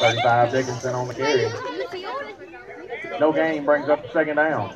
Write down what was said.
35 Dickinson on the carry. No game brings up second down.